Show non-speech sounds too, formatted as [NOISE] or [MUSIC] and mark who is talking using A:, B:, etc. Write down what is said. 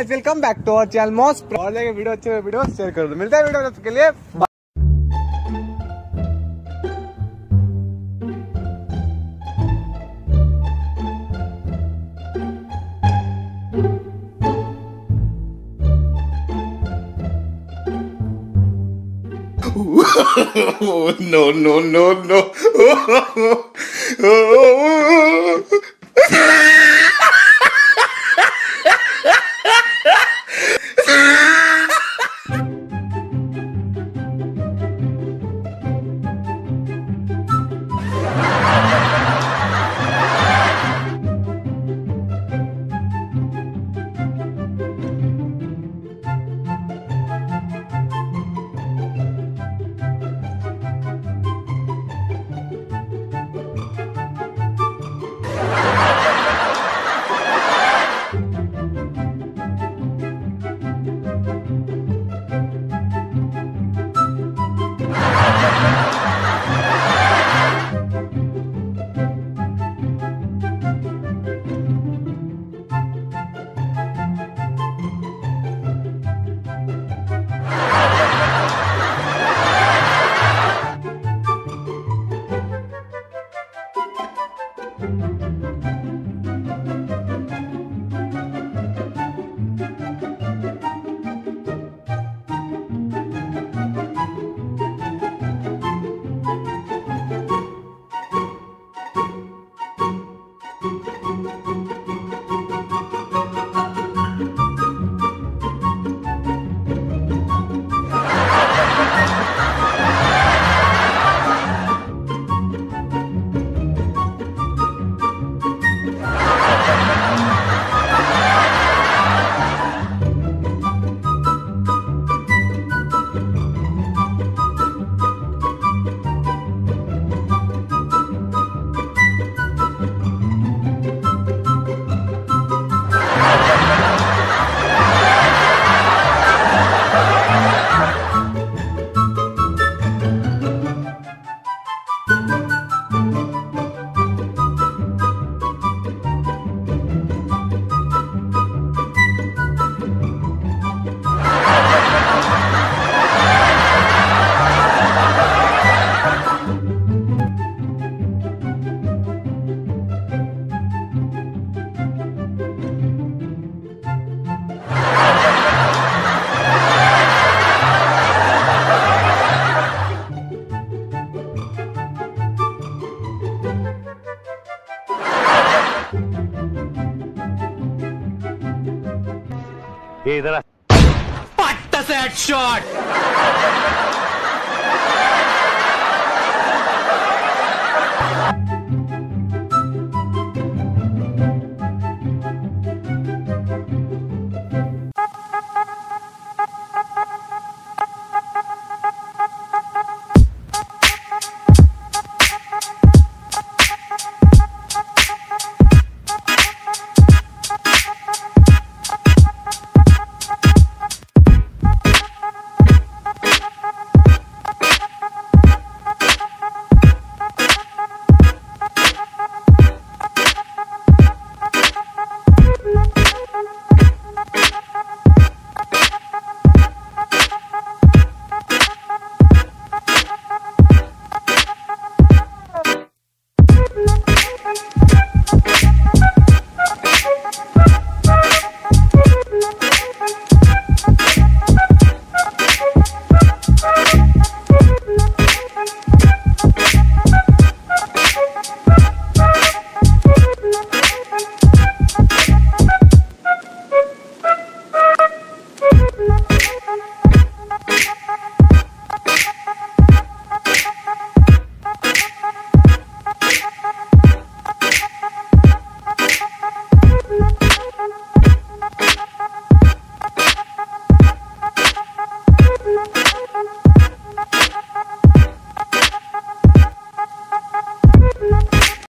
A: Guys welcome back to our channel most और लगे video अच्छे वीडियो शेयर कर दो। मिलता है वीडियो के लिए। [LAUGHS]
B: No, no, no, no. [LAUGHS] [LAUGHS]
C: इधर पट्टा से हेडशॉट